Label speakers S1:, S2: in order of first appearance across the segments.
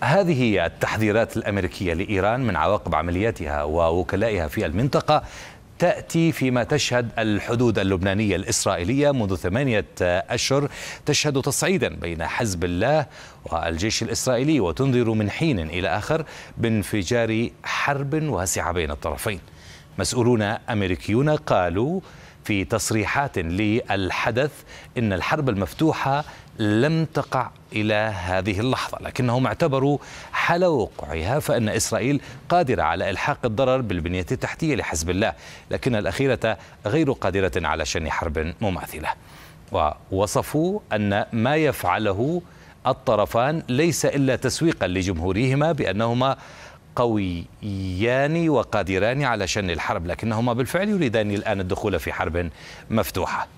S1: هذه التحذيرات الأمريكية لإيران من عواقب عملياتها ووكلائها في المنطقة تأتي فيما تشهد الحدود اللبنانية الإسرائيلية منذ ثمانية أشهر تشهد تصعيدا بين حزب الله والجيش الإسرائيلي وتنذر من حين إلى آخر بانفجار حرب واسعة بين الطرفين. مسؤولون أمريكيون قالوا في تصريحات للحدث إن الحرب المفتوحة لم تقع إلى هذه اللحظة لكنهم اعتبروا حال وقوعها فإن إسرائيل قادرة على إلحاق الضرر بالبنية التحتية لحزب الله لكن الأخيرة غير قادرة على شن حرب مماثلة. ووصفوا أن ما يفعله الطرفان ليس إلا تسويقا لجمهورهما بأنهما قويان وقادران على شن الحرب لكنهما بالفعل يريدان الآن الدخول في حرب مفتوحة.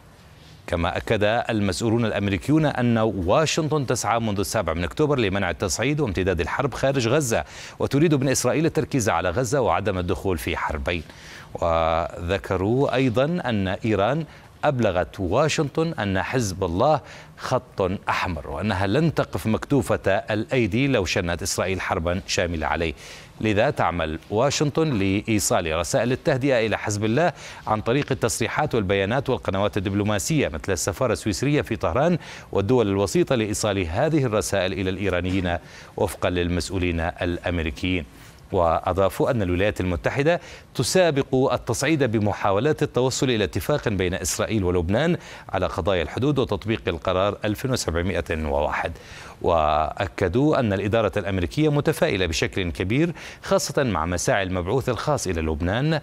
S1: كما أكد المسؤولون الأمريكيون أن واشنطن تسعى منذ السابع من أكتوبر لمنع التصعيد وامتداد الحرب خارج غزة وتريد من إسرائيل التركيز على غزة وعدم الدخول في حربين. وذكروا أيضا أن إيران أبلغت واشنطن أن حزب الله خط أحمر وأنها لن تقف مكتوفة الأيدي لو شنت إسرائيل حربا شاملة عليه. لذا تعمل واشنطن لإيصال رسائل التهدئة إلى حزب الله عن طريق التصريحات والبيانات والقنوات الدبلوماسية مثل السفارة السويسرية في طهران والدول الوسيطة لإيصال هذه الرسائل إلى الإيرانيين وفقا للمسؤولين الأمريكيين. وأضافوا أن الولايات المتحدة تسابق التصعيد بمحاولات التوصل إلى اتفاق بين إسرائيل ولبنان على قضايا الحدود وتطبيق القرار 1701 وأكدوا أن الإدارة الأمريكية متفائلة بشكل كبير خاصة مع مساعي المبعوث الخاص إلى لبنان.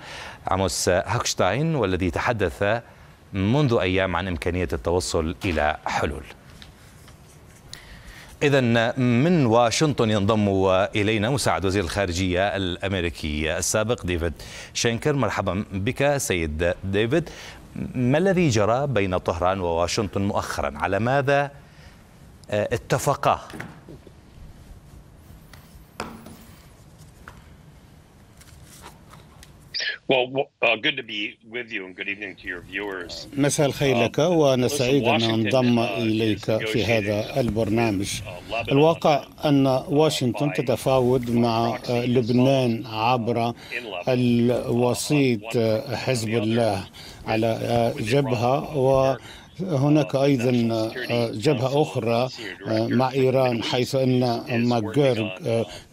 S1: عاموس هوكشتاين والذي تحدث منذ أيام عن إمكانية التوصل إلى حلول. إذا من واشنطن ينضم إلينا مساعد وزير الخارجية الأمريكي السابق ديفيد شينكر. مرحبا بك سيد ديفيد. ما الذي جرى بين طهران وواشنطن مؤخرا؟ على ماذا اتفقا
S2: مساء الخير لك وأنا سعيد أن انضم إليك في هذا البرنامج. الواقع أن واشنطن تتفاوض مع لبنان عبر الوسيط حزب الله على جبهة و هناك أيضا جبهة أخرى مع إيران حيث أن ماجير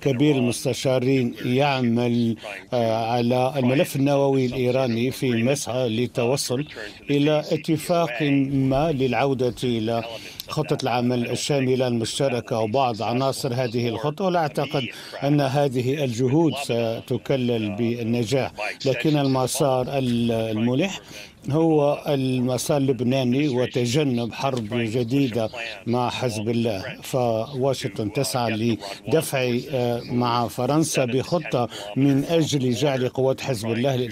S2: كبير المستشارين يعمل على الملف النووي الإيراني في مسعى للتوصل إلى اتفاق ما للعودة إلى خطة العمل الشاملة المشتركة وبعض عناصر هذه الخطة. ولا أعتقد أن هذه الجهود ستكلل بالنجاح لكن المسار الملح هو المسار اللبناني وتجنب حرب جديدة مع حزب الله. فواشنطن تسعى لدفع مع فرنسا بخطة من أجل جعل قوات حزب الله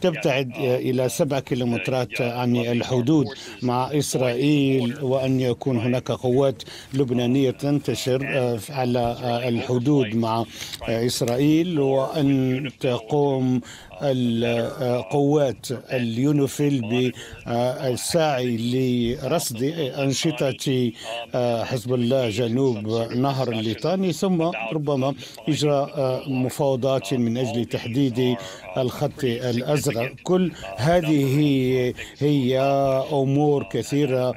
S2: تبتعد إلى سبع كيلومترات عن الحدود مع إسرائيل وأن يكون هناك قوات لبنانية تنتشر على الحدود مع إسرائيل وأن تقوم القوات اليونيفيل بالسعي لرصد أنشطة حزب الله جنوب نهر الليطاني ثم ربما إجراء مفاوضات من أجل تحديد الخط الأزرق كل هذه هي أمور كثيرة.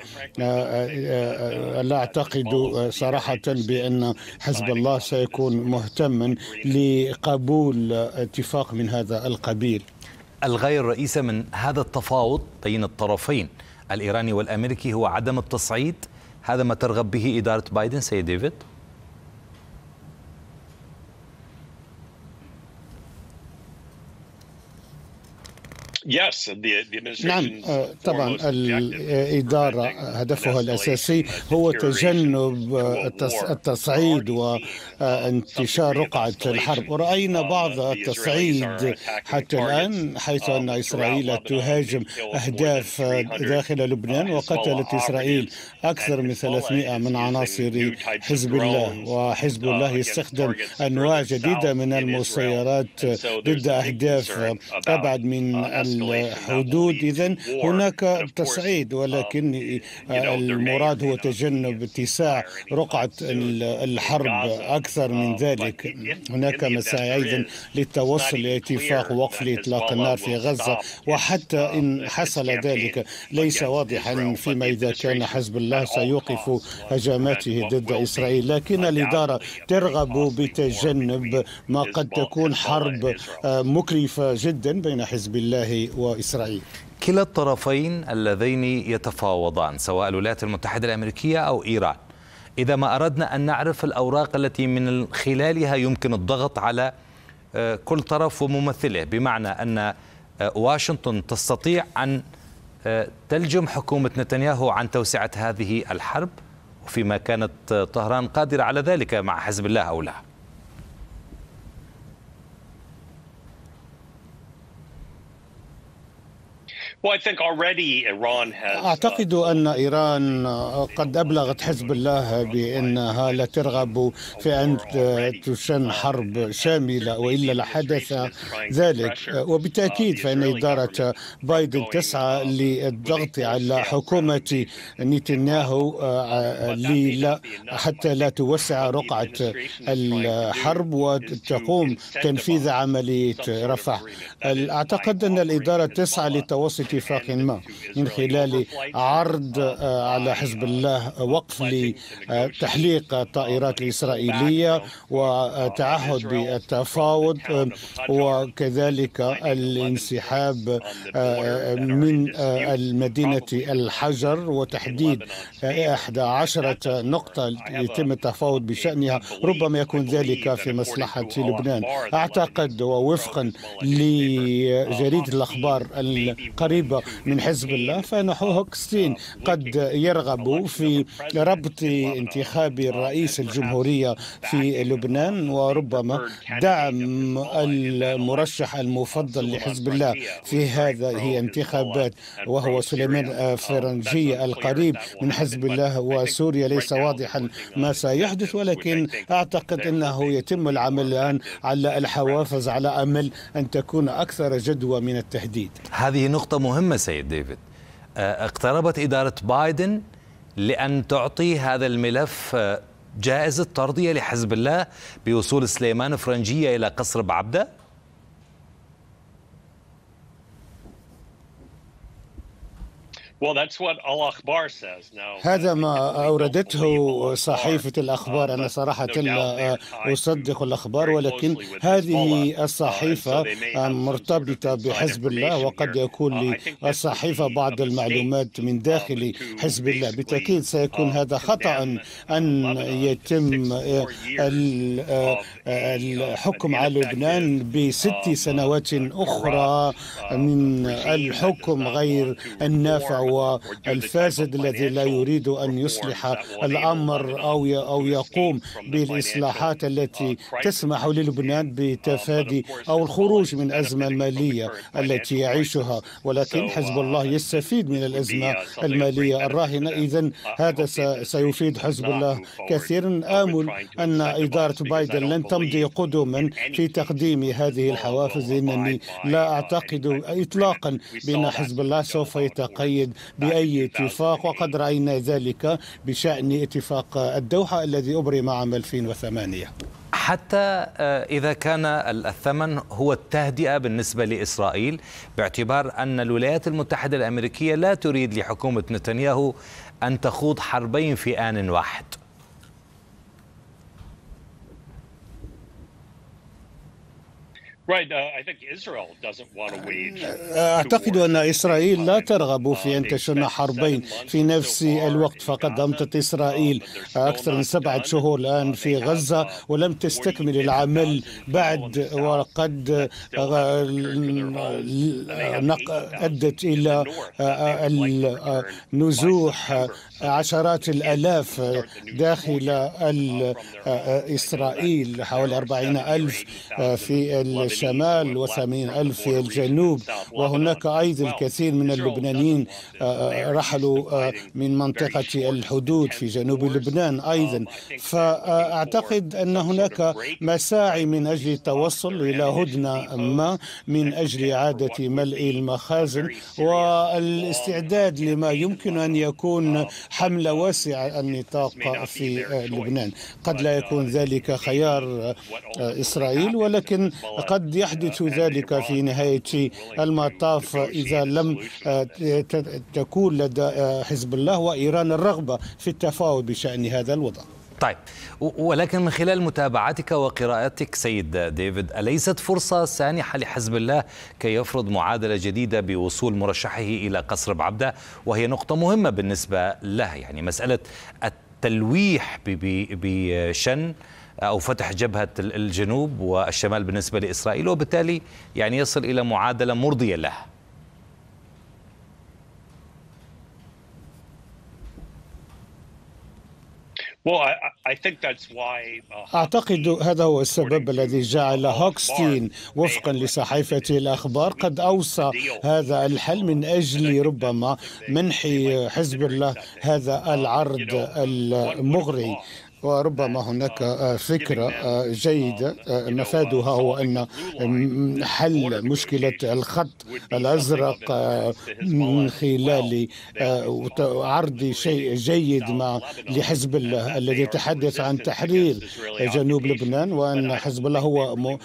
S2: لا أعتقد صراحة بأن حزب الله سيكون مهتما لقبول اتفاق من هذا القبيل.
S1: الغاية الرئيسة من هذا التفاوض بين الطرفين الإيراني والأمريكي هو عدم التصعيد. هذا ما ترغب به إدارة بايدن سيد ديفيد.
S2: نعم طبعا الإدارة هدفها الأساسي هو تجنب التصعيد وانتشار رقعة الحرب. ورأينا بعض التصعيد حتى الآن حيث أن إسرائيل تهاجم أهداف داخل لبنان وقتلت إسرائيل أكثر من 300 من عناصر حزب الله. وحزب الله يستخدم أنواع جديدة من المسيرات ضد أهداف أبعد من الحدود. إذا هناك تصعيد ولكن المراد هو تجنب اتساع رقعة الحرب أكثر من ذلك. هناك مساعي أيضا للتوصل لاتفاق وقف لإطلاق النار في غزة وحتى إن حصل ذلك ليس واضحا فيما إذا كان حزب الله سيوقف هجماته ضد إسرائيل. لكن الإدارة ترغب بتجنب ما قد تكون حرب مكلفة جدا بين حزب الله وإسرائيل.
S1: كلا الطرفين اللذين يتفاوضان سواء الولايات المتحدة الأمريكية أو إيران. إذا ما أردنا أن نعرف الأوراق التي من خلالها يمكن الضغط على كل طرف وممثله بمعنى أن واشنطن تستطيع أن تلجم حكومة نتنياهو عن توسعة هذه الحرب وفيما كانت طهران قادرة على ذلك مع حزب الله أو لا.
S2: أعتقد أن إيران قد أبلغت حزب الله بأنها لا ترغب في أن تشن حرب شاملة وإلا لحدث ذلك. وبالتأكيد فإن إدارة بايدن تسعى للضغط على حكومة نتنياهو حتى لا توسع رقعة الحرب وتقوم تنفيذ عملية رفح أعتقد أن الإدارة تسعى لتوسط اتفاق ما من خلال عرض على حزب الله وقف لتحليق الطائرات الإسرائيلية وتعهد بالتفاوض وكذلك الانسحاب من المدينة الحجر وتحديد 11 نقطة يتم التفاوض بشأنها. ربما يكون ذلك في مصلحة لبنان. أعتقد ووفقا لجريدة الأخبار القريبة من حزب الله فإن هوكستين قد يرغب في ربط انتخاب الرئيس الجمهورية في لبنان وربما دعم المرشح المفضل لحزب الله في هذه الانتخابات وهو سليمان فرنجي القريب من حزب الله وسوريا ليس واضحا ما سيحدث ولكن أعتقد أنه يتم العمل الآن على الحوافز على أمل أن تكون أكثر جدوى من التهديد.
S1: هذه نقطة مهمة. سيد ديفيد. اقتربت إدارة بايدن لأن تعطي هذا الملف جائزة ترضية لحزب الله بوصول سليمان فرنجية إلى قصر بعبدة.
S2: هذا ما أوردته صحيفة الأخبار. أنا صراحة لا أصدق الأخبار ولكن هذه الصحيفة مرتبطة بحزب الله وقد يكون للصحيفة بعض المعلومات من داخل حزب الله. بالتأكيد سيكون هذا خطأ أن يتم الحكم على لبنان بست سنوات أخرى من الحكم غير النافع والفاسد الذي لا يريد أن يصلح الأمر أو أو يقوم بالإصلاحات التي تسمح للبنان بتفادي أو الخروج من الازمه الماليه التي يعيشها. ولكن حزب الله يستفيد من الأزمة المالية الراهنة. اذا هذا سيفيد حزب الله كثيرا آمل أن إدارة بايدن لن تمضي قدما في تقديم هذه الحوافز انني لا أعتقد اطلاقا بأن حزب الله سوف يتقيد بأي اتفاق وقد رأينا ذلك بشأن اتفاق الدوحة الذي أبرم عام 2008
S1: حتى إذا كان الثمن هو التهدئة بالنسبة لإسرائيل باعتبار أن الولايات المتحدة الأمريكية لا تريد لحكومة نتنياهو أن تخوض حربين في آن واحد.
S2: أعتقد أن إسرائيل لا ترغب في أن تشن حربين في نفس الوقت. فقد أمضت إسرائيل أكثر من سبعة شهور الآن في غزة ولم تستكمل العمل بعد وقد أدت إلى نزوح عشرات الألاف داخل إسرائيل. حوالي أربعين ألف في الشمال وثمانين ألف في الجنوب وهناك أيضا الكثير من اللبنانيين رحلوا من منطقة الحدود في جنوب لبنان أيضا. فأعتقد أن هناك مساعي من أجل التوصل إلى هدنة ما من أجل إعادة ملء المخازن والاستعداد لما يمكن أن يكون حملة واسعة النطاق في لبنان. قد لا يكون ذلك خيار إسرائيل ولكن قد يحدث ذلك في نهاية المطاف إذا لم تكون لدى حزب الله وإيران الرغبة في التفاوض بشأن هذا الوضع.
S1: طيب ولكن من خلال متابعتك وقراءتك سيد ديفيد أليست فرصة سانحة لحزب الله كي يفرض معادلة جديدة بوصول مرشحه إلى قصر بعبدة؟ وهي نقطة مهمة بالنسبة له يعني مسألة التلويح بشن أو فتح جبهة الجنوب والشمال بالنسبة لإسرائيل وبالتالي يعني يصل إلى معادلة مرضية له.
S2: أعتقد هذا هو السبب الذي جعل هوكستين وفقا لصحيفة الأخبار قد أوصى هذا الحل من أجل ربما منح حزب الله هذا العرض المغري. وربما هناك فكرة جيدة مفادها هو أن حل مشكلة الخط الأزرق من خلال عرض شيء جيد مع لحزب الله الذي يتحدث عن تحرير جنوب لبنان وأن حزب الله هو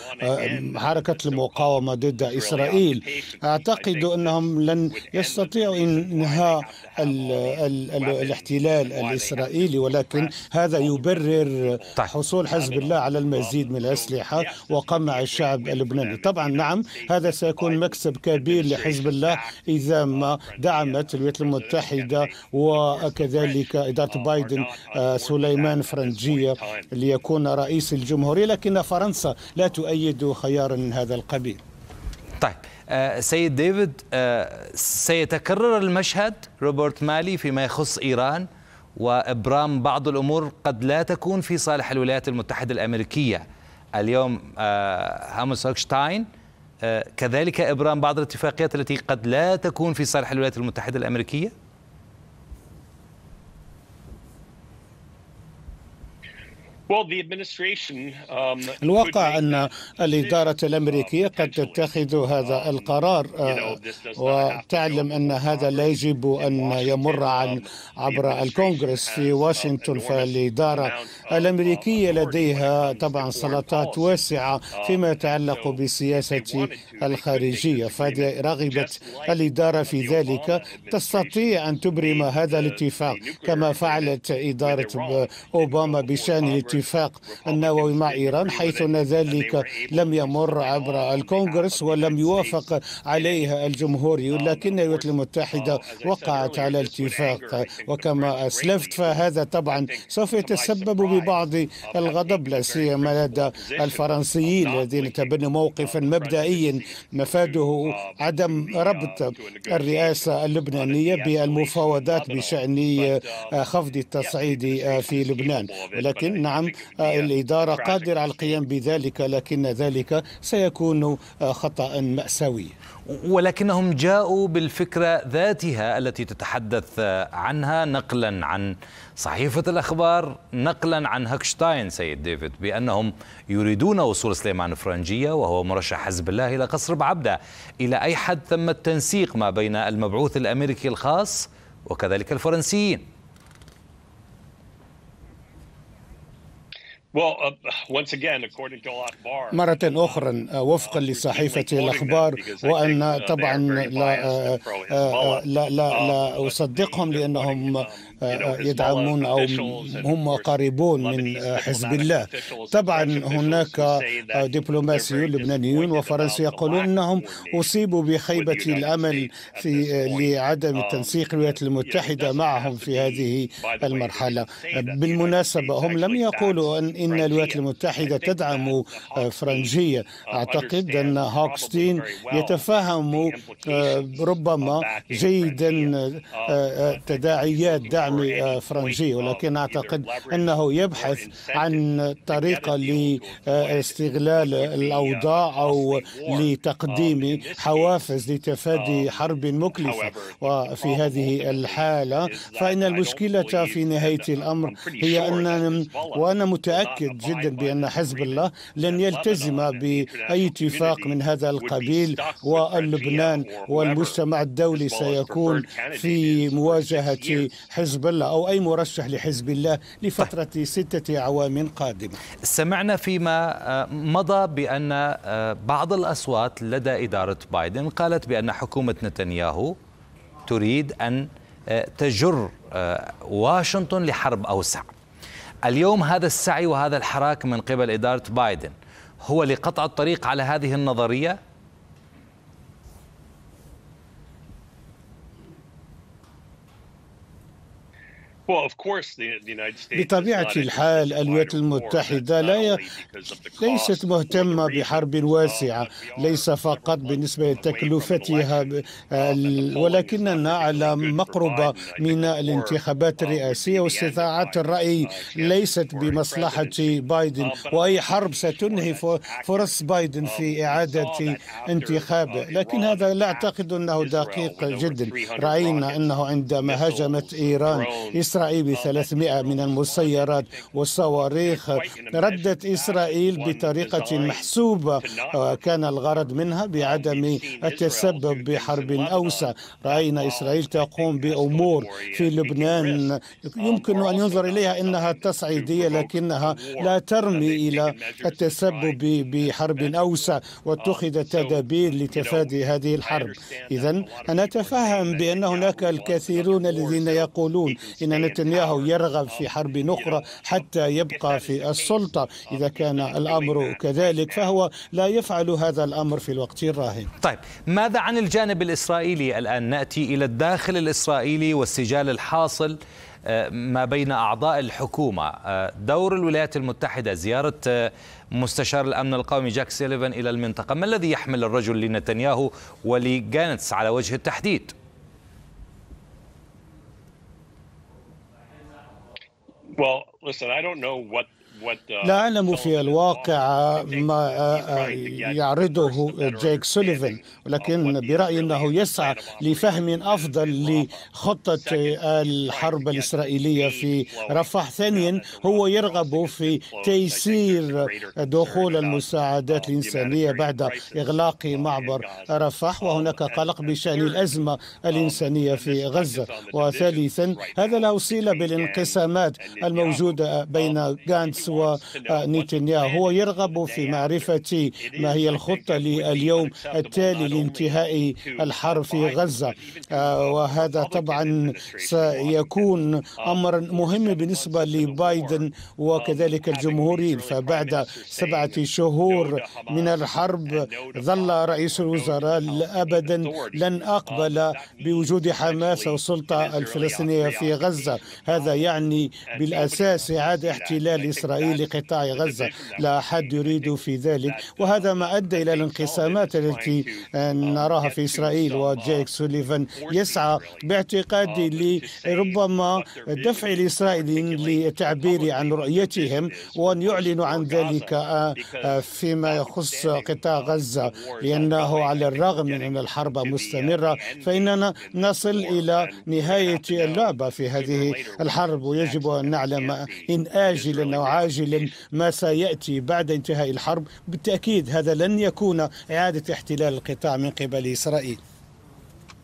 S2: حركة المقاومة ضد إسرائيل. أعتقد أنهم لن يستطيعوا إنهاء الاحتلال الإسرائيلي ولكن هذا يبين يبرر حصول حزب الله على المزيد من الأسلحة وقمع الشعب اللبناني. طبعا نعم هذا سيكون مكسب كبير لحزب الله إذا ما دعمت الولايات المتحدة وكذلك إدارة بايدن سليمان فرنجية ليكون رئيس الجمهورية لكن فرنسا لا تؤيد خيارا من هذا القبيل.
S1: طيب. سيد ديفيد سيتكرر المشهد روبرت مالي فيما يخص إيران. وإبرام بعض الأمور قد لا تكون في صالح الولايات المتحدة الأمريكية. اليوم عاموس هوكشتاين كذلك إبرام بعض الاتفاقيات التي قد لا تكون في صالح الولايات المتحدة الأمريكية.
S2: الواقع أن الإدارة الأمريكية قد تتخذ هذا القرار وتعلم أن هذا لا يجب أن يمر عن عبر الكونغرس في واشنطن فالإدارة الأمريكية لديها طبعا سلطات واسعة فيما يتعلق بالسياسة الخارجية فإذا رغبت الإدارة في ذلك. تستطيع أن تبرم هذا الاتفاق كما فعلت إدارة أوباما بشأن الاتفاق النووي مع إيران حيث أن ذلك لم يمر عبر الكونغرس ولم يوافق عليها الجمهوري لكن الولايات المتحدة وقعت على الاتفاق. وكما أسلفت فهذا طبعا سوف يتسبب ببعض الغضب لا سيما لدى الفرنسيين الذين تبنوا موقفا مبدئيا مفاده عدم ربط الرئاسة اللبنانية بالمفاوضات بشأن خفض التصعيد في لبنان. ولكن نعم الإدارة قادرة على القيام بذلك لكن ذلك سيكون خطأ مأساوي.
S1: ولكنهم جاءوا بالفكرة ذاتها التي تتحدث عنها نقلا عن صحيفة الأخبار نقلا عن هكشتاين سيد ديفيد بأنهم يريدون وصول سليمان فرنجية وهو مرشح حزب الله إلى قصر بعبدة. إلى أي حد ثم التنسيق ما بين المبعوث الأمريكي الخاص وكذلك الفرنسيين؟
S2: مرة أخرى وفقا لصحيفة الأخبار وأن طبعا لا لا لا, لا أصدقهم لأنهم يدعمون أو هم قريبون من حزب الله. طبعا هناك دبلوماسيون لبنانيون وفرنسا يقولون أنهم أصيبوا بخيبة الأمل في لعدم تنسيق الولايات المتحدة معهم في هذه المرحلة. بالمناسبة هم لم يقولوا أن إن الولايات المتحدة تدعم فرنجية أعتقد أن هوكستين يتفهم ربما جيدا تداعيات دعم فرنجية ولكن أعتقد أنه يبحث عن طريقة لاستغلال الأوضاع أو لتقديم حوافز لتفادي حرب مكلفة. وفي هذه الحالة فإن المشكلة في نهاية الأمر هي أن وأنا متأكد جدا بأن حزب الله لن يلتزم بأي اتفاق من هذا القبيل ولبنان والمجتمع الدولي سيكون في مواجهة حزب الله أو أي مرشح لحزب الله لفترة ستة أعوام قادمة.
S1: سمعنا فيما مضى بأن بعض الأصوات لدى إدارة بايدن قالت بأن حكومة نتنياهو تريد أن تجر واشنطن لحرب أوسع. اليوم هذا السعي وهذا الحراك من قبل إدارة بايدن هو لقطع الطريق على هذه النظرية؟
S2: بطبيعة الحال الولايات المتحدة لا ليست مهتمة بحرب واسعة ليس فقط بالنسبة لتكلفتها ولكننا على مقربة من الانتخابات الرئاسية واستطاعات الرأي ليست بمصلحة بايدن وأي حرب ستنهي فرص بايدن في إعادة انتخابه لكن هذا لا أعتقد أنه دقيق جدا. رأينا أنه عندما هجمت إيران إسرائيل ب 300 من المسيرات والصواريخ ردت إسرائيل بطريقة محسوبة كان الغرض منها بعدم التسبب بحرب أوسع. رأينا إسرائيل تقوم بأمور في لبنان. يمكن أن ينظر إليها أنها تصعيدية لكنها لا ترمي إلى التسبب بحرب أوسع واتخذت تدابير لتفادي هذه الحرب. إذا أنا أتفهم بأن هناك الكثيرون الذين يقولون إن نتنياهو يرغب في حرب أخرى حتى يبقى في السلطة. إذا كان الأمر كذلك فهو لا يفعل هذا الأمر في الوقت الراهن.
S1: طيب ماذا عن الجانب الإسرائيلي؟ الآن نأتي إلى الداخل الإسرائيلي والسجال الحاصل ما بين أعضاء الحكومة. دور الولايات المتحدة زيارة مستشار الأمن القومي جاك سيليفان إلى المنطقة. ما الذي يحمل الرجل لنتنياهو ولجانتس على وجه التحديد؟
S3: Well, listen, I don't know what
S2: لا أعلم في الواقع ما يعرضه جيك سوليفان ولكن برأيي أنه يسعى لفهم أفضل لخطة الحرب الإسرائيلية في رفح ثانيا هو يرغب في تيسير دخول المساعدات الإنسانية بعد إغلاق معبر رفح وهناك قلق بشأن الأزمة الإنسانية في غزة. وثالثا هذا له صلة بالانقسامات الموجودة بين ونتنياهو هو يرغب في معرفة ما هي الخطة لليوم التالي لانتهاء الحرب في غزة. وهذا طبعا سيكون أمر مهم بالنسبة لبايدن وكذلك الجمهوريين. فبعد سبعة شهور من الحرب ظل رئيس الوزراء أبدا لن أقبل بوجود حماس والسلطة الفلسطينية في غزة. هذا يعني بالأساس إعادة احتلال إسرائيل. لقطاع غزة. لا أحد يريد في ذلك وهذا ما أدى إلى الانقسامات التي نراها في إسرائيل. وجيك سوليفان يسعى باعتقادي لربما دفع الإسرائيليين للتعبير عن رؤيتهم وأن يعلنوا عن ذلك فيما يخص قطاع غزة. لأنه على الرغم من أن الحرب مستمرة فإننا نصل إلى نهاية اللعبة في هذه الحرب. ويجب أن نعلم إن آجلا أو عاجلا ما سيأتي بعد انتهاء الحرب. بالتأكيد هذا لن يكون إعادة احتلال القطاع من قبل إسرائيل.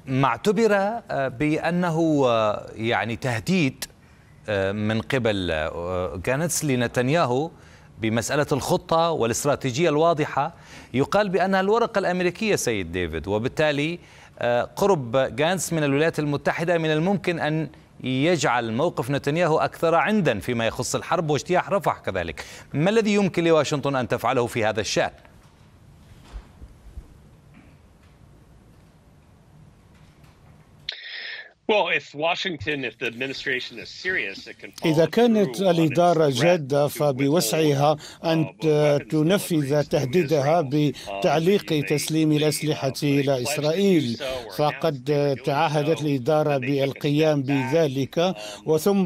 S1: ما اعتبر بأنه يعني تهديد من قبل جانتس لنتنياهو بمسألة الخطة والاستراتيجية الواضحة. يقال بأنها الورقة الأمريكية سيد ديفيد وبالتالي قرب جانس من الولايات المتحدة من الممكن أن يجعل موقف نتنياهو أكثر عندا فيما يخص الحرب واجتياح رفح كذلك ما الذي يمكن لواشنطن أن تفعله في هذا الشأن؟
S2: إذا كانت الإدارة جادة فبوسعها أن تنفذ تهديدها بتعليق تسليم الأسلحة إلى إسرائيل فقد تعهدت الإدارة بالقيام بذلك. وثم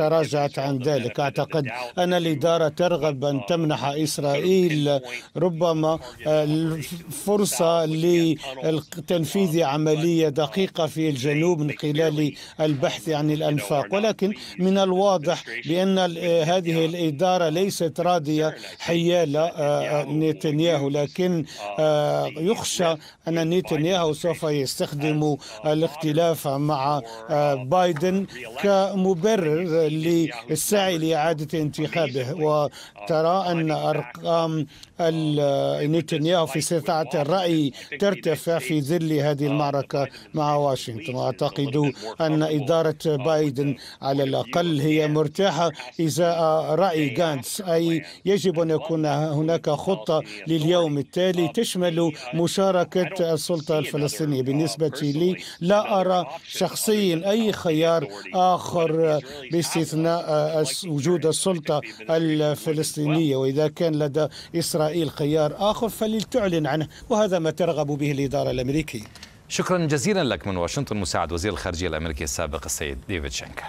S2: تراجعت عن ذلك. أعتقد أن الإدارة ترغب أن تمنح إسرائيل ربما فرصة لتنفيذ عملية دقيقة في الجنوب. من خلال البحث عن الأنفاق. ولكن من الواضح بأن هذه الإدارة ليست راضية حيال نتنياهو. لكن يخشى أن نتنياهو سوف يستخدم الاختلاف مع بايدن كمبرر للسعي لإعادة انتخابه. وترى أن أرقام نتنياهو في استطاعة الرأي ترتفع في ظل هذه المعركة مع واشنطن. وأعتقد أن إدارة بايدن على الأقل هي مرتاحة إزاء رأي غانتس أي يجب أن يكون هناك خطة لليوم التالي تشمل مشاركة السلطة الفلسطينية. بالنسبة لي لا أرى شخصيا أي خيار آخر باستثناء وجود السلطة الفلسطينية؟ وإذا كان لدى إسرائيل خيار آخر فلتعلن عنه. وهذا ما ترغب به الإدارة الأمريكية.
S1: شكرا جزيلا لك من واشنطن مساعد وزير الخارجية الأمريكي السابق السيد ديفيد شنكر